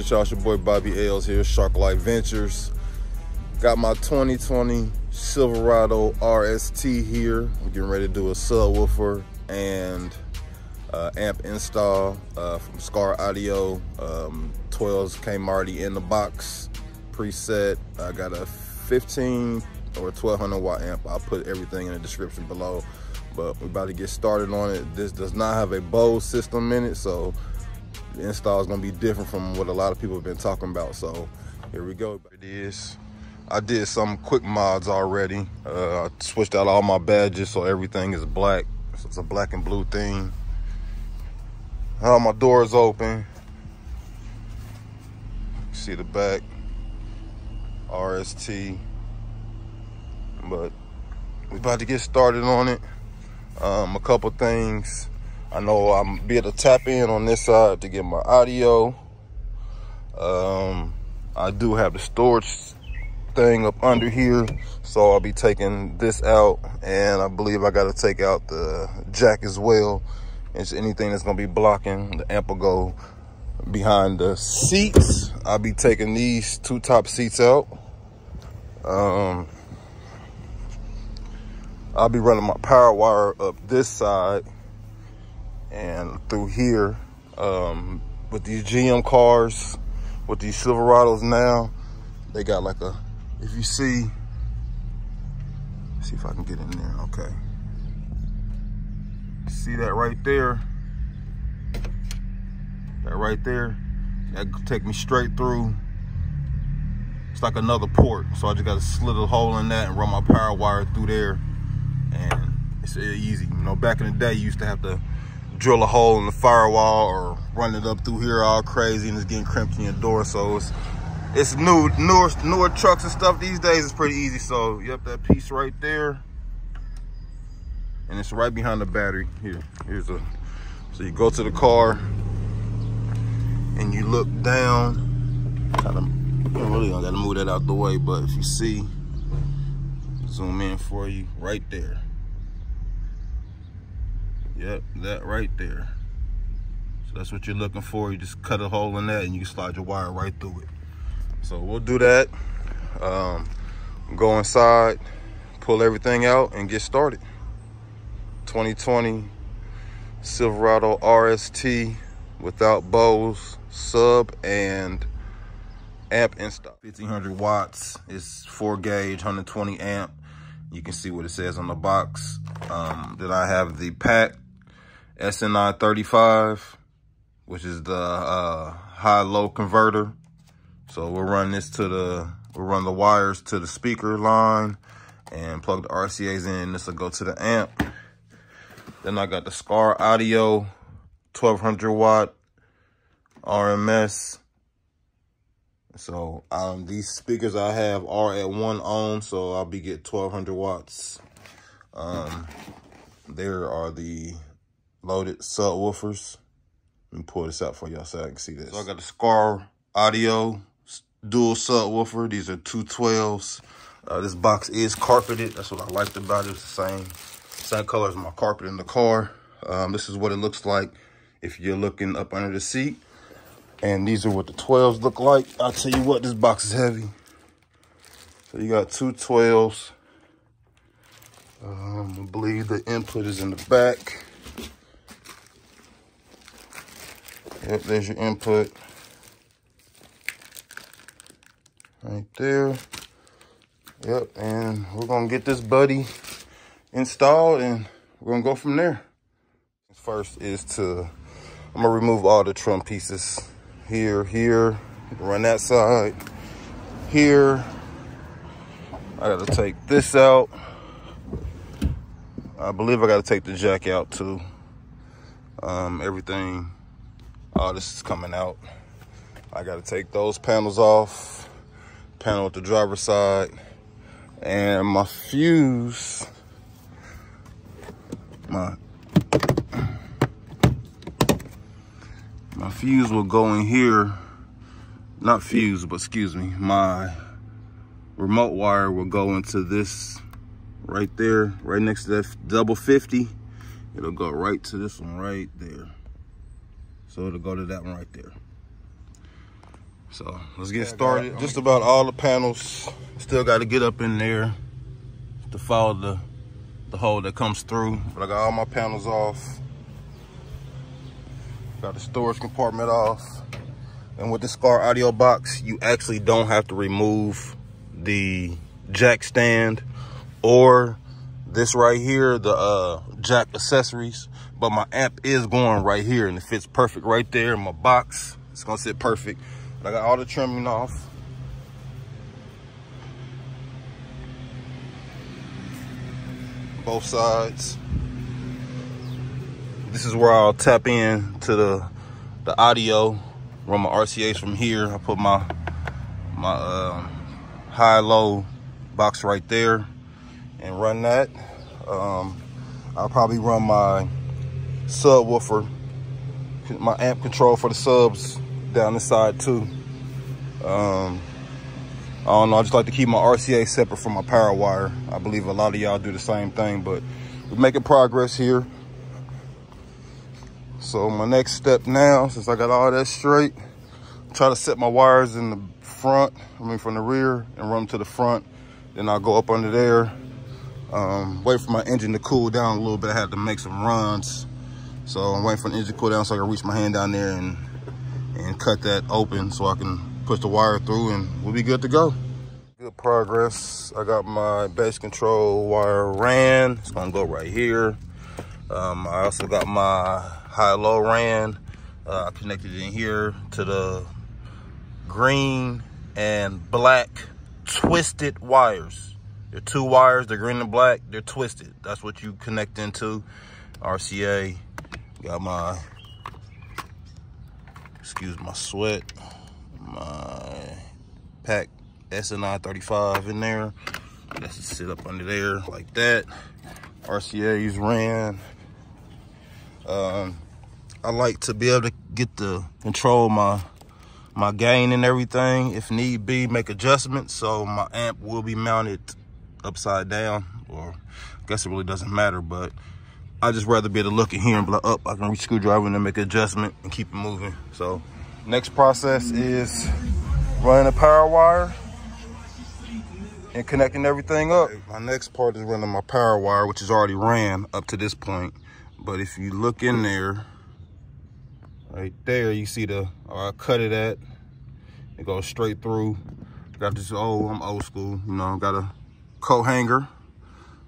With it, y'all, your boy Bobby Ailes here, Shark Life Ventures. Got my 2020 Silverado RST here. I'm getting ready to do a subwoofer and uh, amp install uh, from Skar Audio. Um, 12s came already in the box preset. I got a 15 or 1200 watt amp. I'll put everything in the description below. But we're about to get started on it. This does not have a Bose system in it, so the install is gonna be different from what a lot of people have been talking about. So here we go. It is. I did some quick mods already. Uh, I switched out all my badges so everything is black. So it's a black and blue theme. All my doors open. See the back. RST. But we about to get started on it. Um, a couple things. I know I'm be able to tap in on this side to get my audio. Um, I do have the storage thing up under here, so I'll be taking this out, and I believe I got to take out the jack as well. It's anything that's gonna be blocking the amp will go behind the seats. I'll be taking these two top seats out. Um, I'll be running my power wire up this side and through here um, with these GM cars, with these Silverados now, they got like a, if you see, see if I can get in there, okay. See that right there? That right there, that take me straight through. It's like another port, so I just got to slit a hole in that and run my power wire through there, and it's easy. You know, back in the day, you used to have to drill a hole in the firewall or run it up through here all crazy and it's getting crimped in your door. So it's it's new, newer, newer trucks and stuff these days. is pretty easy. So yep, that piece right there, and it's right behind the battery. Here, here's a. So you go to the car and you look down. You really gotta move that out the way, but if you see, zoom in for you right there. Yep, that right there. So that's what you're looking for. You just cut a hole in that and you slide your wire right through it. So we'll do that. Um, go inside, pull everything out and get started. 2020 Silverado RST without Bose, sub and amp install. 1500 watts, it's four gauge, 120 amp. You can see what it says on the box. Um, then I have the PAC SNI 35, which is the uh, high-low converter. So we'll run this to the, we'll run the wires to the speaker line and plug the RCAs in. This will go to the amp. Then I got the Skar Audio 1200 watt RMS. So um, these speakers I have are at one ohm, so I'll be get 1200 watts. Um, there are the loaded subwoofers. Let me pull this out for y'all so I can see this. So I got the Skar Audio dual subwoofer. These are two 12s. Uh, this box is carpeted. That's what I liked about it. It's the same, same color as my carpet in the car. Um, this is what it looks like if you're looking up under the seat. And these are what the 12s look like. I'll tell you what, this box is heavy. So you got two 12s. Um, I believe the input is in the back. Yep, there's your input. Right there. Yep, and we're gonna get this buddy installed and we're gonna go from there. First is to, I'm gonna remove all the trim pieces. Here, here, run that side. Here, I gotta take this out. I believe I gotta take the jack out too. Um, everything all this is coming out. I got to take those panels off. Panel at the driver's side. And my fuse, my, my fuse will go in here. Not fuse, but excuse me. My remote wire will go into this right there, right next to that double 50. It'll go right to this one right there. So it'll go to that one right there. So let's get started. Just about all the panels. Still got to get up in there to follow the, the hole that comes through. But I got all my panels off. Got the storage compartment off. And with the Skar audio box, you actually don't have to remove the jack stand or this right here, the uh, jack accessories. But my amp is going right here and it fits perfect right there in my box. It's gonna sit perfect. But I got all the trimming off. Both sides. This is where I'll tap in to the the audio, run my RCAs from here. I put my my um, high-low box right there and run that. Um, I'll probably run my subwoofer, my amp control for the subs down the side too. Um, I don't know, I just like to keep my RCA separate from my power wire. I believe a lot of y'all do the same thing, but we're making progress here. So my next step now, since I got all that straight, try to set my wires in the front, I mean from the rear, and run to the front. Then I'll go up under there, um, wait for my engine to cool down a little bit. I had to make some runs. So I'm waiting for the engine to cool down so I can reach my hand down there and, and cut that open so I can push the wire through and we'll be good to go. Good progress. I got my bass control wire ran. It's gonna go right here. Um, I also got my high-low ran. Uh, connected in here to the green and black twisted wires. They're two wires, they're green and black, they're twisted. That's what you connect into. RCA, got my, excuse my sweat, my PAC SNI 35 in there. That's to sit up under there like that. RCA's ran. Um, I like to be able to get the control my my gain and everything. If need be, make adjustments. So my amp will be mounted upside down, or I guess it really doesn't matter, but I just rather be able to look in here and like, up, I can reach screwdriver and then make an adjustment and keep it moving. So next process is running a power wire and connecting everything up. My next part is running my power wire, which is already ran up to this point. But if you look in there, right there, you see the, I cut it at, it goes straight through. Got this old, I'm old school, you know, got a coat hanger,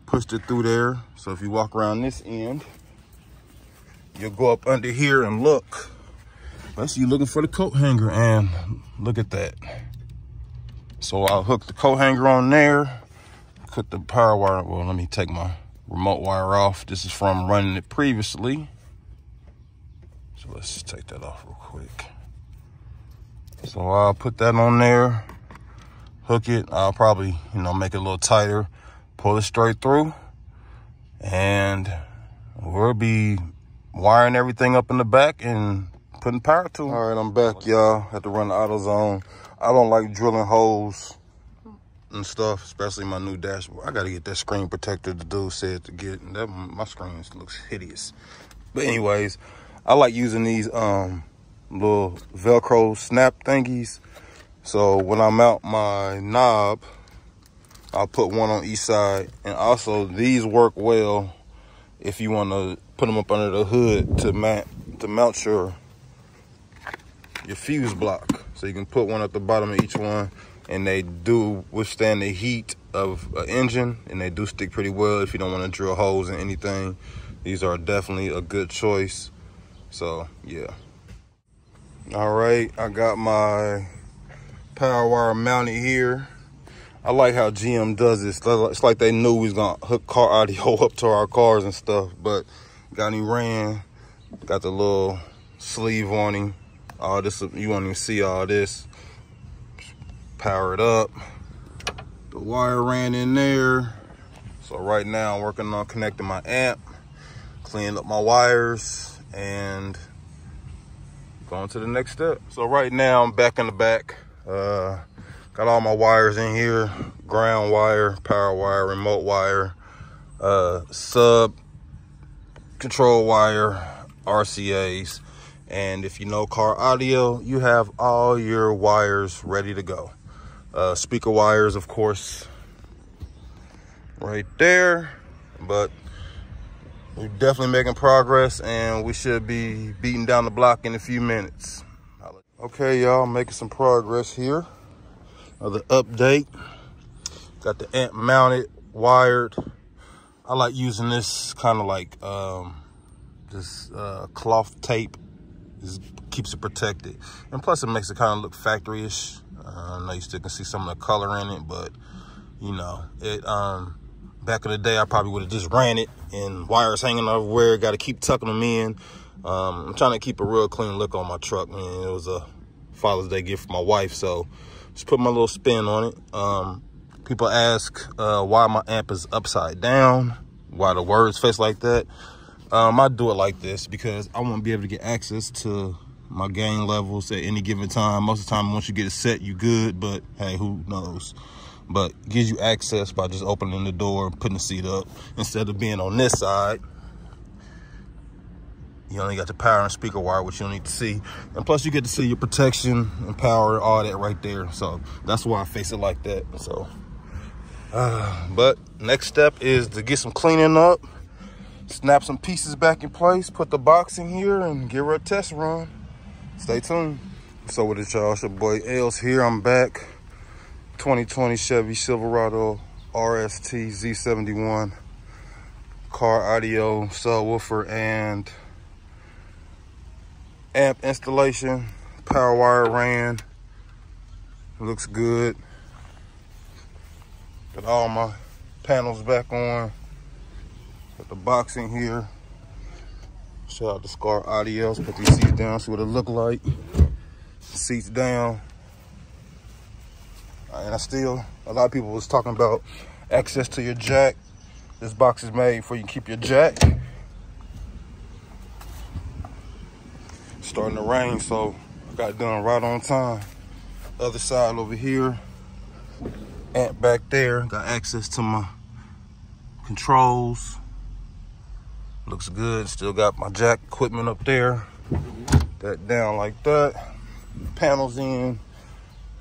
pushed it through there. So if you walk around this end, you'll go up under here and look. Let's you looking for the coat hanger and look at that. So I'll hook the coat hanger on there, put the power wire, well, let me take my remote wire off. This is from running it previously. So let's take that off real quick. So I'll put that on there hook it. I'll probably, you know, make it a little tighter, pull it straight through, and we'll be wiring everything up in the back and putting power to it. All right, I'm back, y'all. Had to run the AutoZone. I don't like drilling holes and stuff, especially my new dashboard. I got to get that screen protector the dude said to get. That My screen looks hideous. But anyways, I like using these um little Velcro snap thingies so when I mount my knob, I'll put one on each side. And also these work well if you want to put them up under the hood to mount, to mount your, your fuse block. So you can put one at the bottom of each one and they do withstand the heat of an engine and they do stick pretty well if you don't want to drill holes in anything. These are definitely a good choice. So yeah. All right, I got my power wire mounted here. I like how GM does this. It's like they knew we was gonna hook car audio up to our cars and stuff, but got him ran. Got the little sleeve on him. All this, you won't even see all this. Power it up. The wire ran in there. So right now I'm working on connecting my amp, cleaning up my wires, and going to the next step. So right now I'm back in the back. Uh, got all my wires in here, ground wire, power wire, remote wire, uh, sub control wire, RCAs, And if you know car audio, you have all your wires ready to go. Uh, speaker wires, of course, right there. But we're definitely making progress and we should be beating down the block in a few minutes. Okay, y'all, making some progress here. Another update. Got the amp mounted, wired. I like using this kind of like um, this uh, cloth tape. It keeps it protected. And plus it makes it kind of look factory-ish. Uh, I know you still can see some of the color in it, but you know, it um, back in the day, I probably would have just ran it and wires hanging everywhere. Got to keep tucking them in. Um, I'm trying to keep a real clean look on my truck, man. It was a Father's Day gift for my wife, so just put my little spin on it. Um, people ask uh, why my amp is upside down, why the words face like that. Um, I do it like this because I want to be able to get access to my gain levels at any given time. Most of the time, once you get it set, you good, but hey, who knows? But gives you access by just opening the door and putting the seat up instead of being on this side you only got the power and speaker wire, which you don't need to see. And plus you get to see your protection and power, all that right there. So that's why I face it like that. So, uh, but next step is to get some cleaning up, snap some pieces back in place, put the box in here and give her a test run. Stay tuned. So with it, y'all, it's your boy Els here. I'm back. 2020 Chevy Silverado RST Z71 car audio subwoofer and amp installation, power wire ran, looks good. Got all my panels back on. Got the box in here. Shout out to Skar Audio. Put these seats down, see what it look like. Seats down. And I still, a lot of people was talking about access to your jack. This box is made for you keep your jack starting to rain, so I got done right on time. Other side over here, amp back there, got access to my controls. Looks good, still got my jack equipment up there. That down like that. Panels in,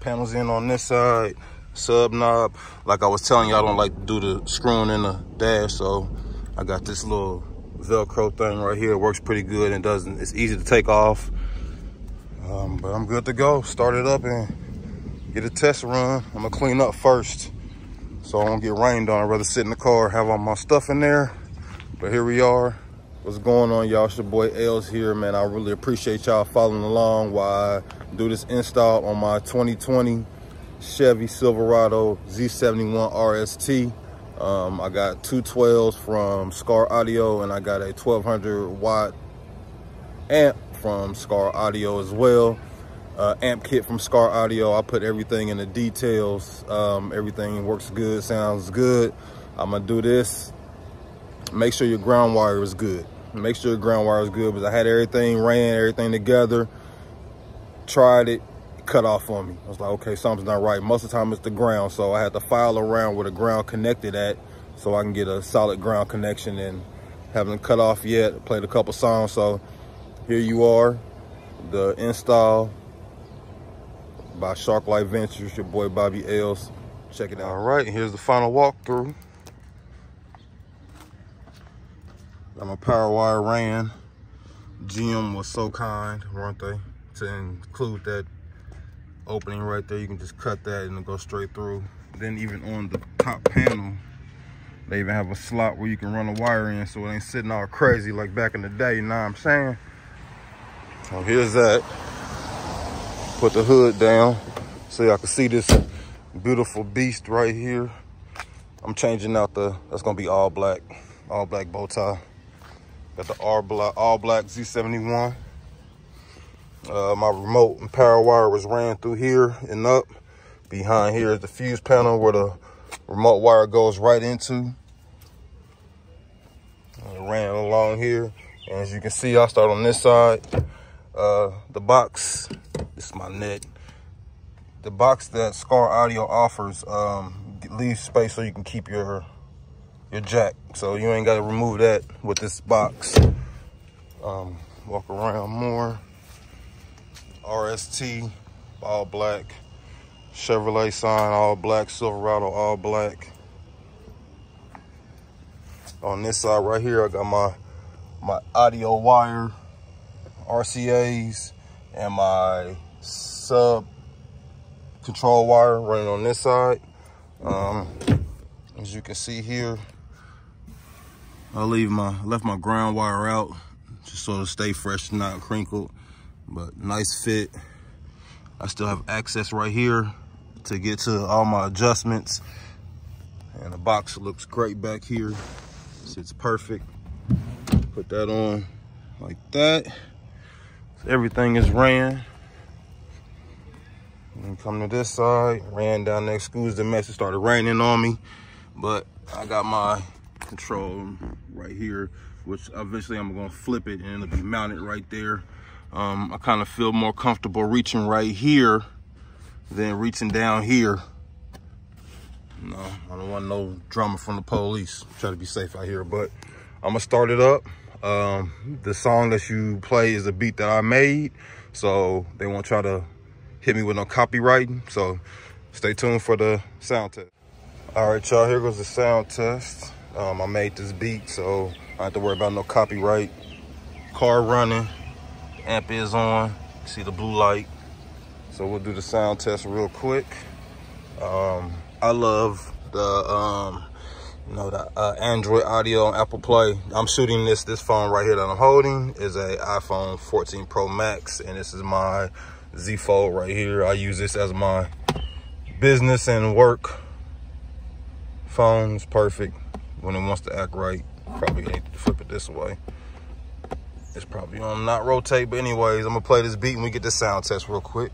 panels in on this side. Sub knob, like I was telling y'all, I don't like to do the screwing in the dash, so I got this little Velcro thing right here. It works pretty good and doesn't, it's easy to take off. Um, but I'm good to go. Start it up and get a test run. I'm gonna clean up first. So I won't get rained on. I'd rather sit in the car, have all my stuff in there. But here we are. What's going on, y'all? It's your boy Els here, man. I really appreciate y'all following along while I do this install on my 2020 Chevy Silverado Z71 RST. Um, I got two 12s from Skar Audio and I got a 1200 watt amp from Skar Audio as well. Uh, amp kit from Skar Audio. I put everything in the details. Um, everything works good, sounds good. I'm gonna do this. Make sure your ground wire is good. Make sure your ground wire is good because I had everything ran, everything together. Tried it, cut off on me. I was like, okay, something's not right. Most of the time it's the ground. So I had to file around where the ground connected at so I can get a solid ground connection and haven't cut off yet. Played a couple songs. So here you are, the install by Shark Life Ventures, your boy Bobby Els. Check it out. All right, here's the final walkthrough. Got my power wire ran. GM was so kind, weren't they, to include that opening right there. You can just cut that and go straight through. Then even on the top panel, they even have a slot where you can run a wire in so it ain't sitting all crazy like back in the day, you know what I'm saying? So here's that. Put the hood down so y'all can see this beautiful beast right here. I'm changing out the, that's gonna be all black, all black bow tie. Got the all black, all black Z71. Uh, my remote and power wire was ran through here and up. Behind here is the fuse panel where the remote wire goes right into. It ran along here. And as you can see, I start on this side. Uh, the box, this is my net. The box that Skar Audio offers um, leaves space so you can keep your your jack. So you ain't got to remove that with this box. Um, walk around more. RST, all black. Chevrolet sign, all black. Silverado, all black. On this side right here, I got my my audio wire, RCAs, and my sub control wire running on this side. Um, as you can see here, I leave my left my ground wire out just so to stay fresh, not crinkled, but nice fit. I still have access right here to get to all my adjustments. And the box looks great back here. Sits perfect. Put that on like that. So everything is ran. And come to this side, ran down there, excuse the mess, it started raining on me. But I got my control right here, which eventually I'm gonna flip it and it'll be mounted right there. Um, I kind of feel more comfortable reaching right here than reaching down here. No, I don't want no drama from the police. Try to be safe out here, but I'm gonna start it up. Um, the song that you play is a beat that I made, so they won't try to hit me with no copywriting. So stay tuned for the sound test. All right, y'all, here goes the sound test. Um, I made this beat, so I don't have to worry about no copyright. Car running, amp is on, see the blue light. So we'll do the sound test real quick. Um, I love the, um, you know, the uh, Android audio on Apple Play. I'm shooting this, this phone right here that I'm holding is a iPhone 14 Pro Max, and this is my Z Fold right here. I use this as my business and work phone. It's perfect when it wants to act right. Probably need to flip it this way. It's probably on not rotate, but anyways, I'm gonna play this beat and we get the sound test real quick.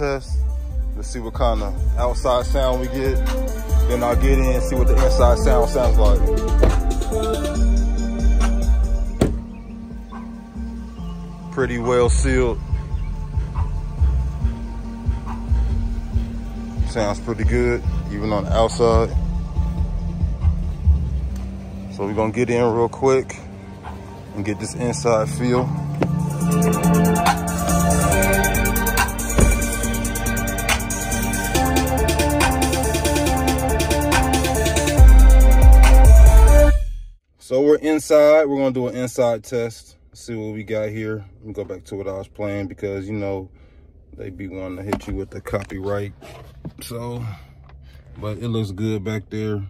Test. Let's see what kind of outside sound we get. Then I'll get in and see what the inside sound sounds like. Pretty well sealed. Sounds pretty good, even on the outside. So we're gonna get in real quick and get this inside feel. Inside, we're gonna do an inside test. See what we got here. Let me go back to what I was playing because you know, they be wanting to hit you with the copyright. So, but it looks good back there.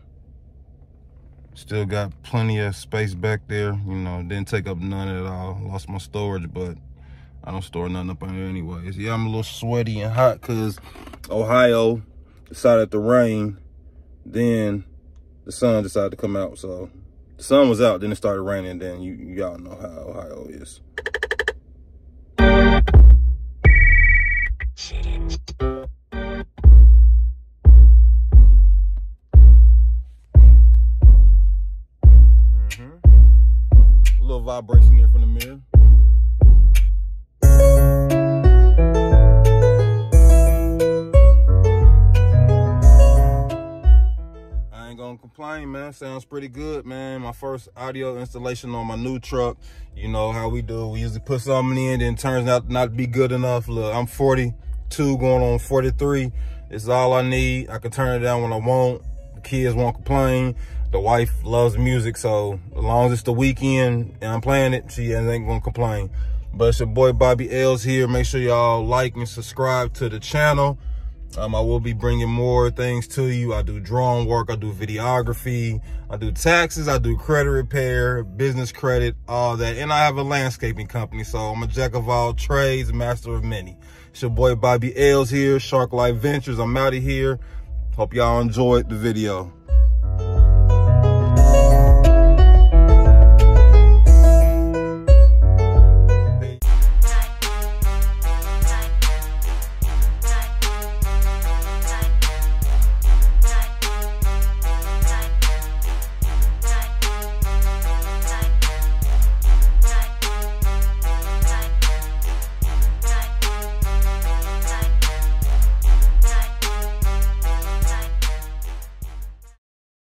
Still got plenty of space back there. You know, didn't take up none at all. Lost my storage, but I don't store nothing up there anyways. Yeah, I'm a little sweaty and hot because Ohio decided to rain. Then the sun decided to come out. So the sun was out, then it started raining. Then you y'all know how Ohio is. Mm-hmm. little vibration there from the complain, man. Sounds pretty good, man. My first audio installation on my new truck. You know how we do. We usually put something in, then turns out not to be good enough. Look, I'm 42 going on 43. It's all I need. I can turn it down when I want. The kids won't complain the wife loves music, so as long as it's the weekend and I'm playing it, she ain't gonna complain. But it's your boy Bobby Els here. Make sure y'all like and subscribe to the channel. Um, I will be bringing more things to you. I do drone work, I do videography, I do taxes, I do credit repair, business credit, all that. And I have a landscaping company, so I'm a jack of all trades, master of many. It's your boy Bobby Ailes here, Shark Life Ventures. I'm out of here. Hope y'all enjoyed the video.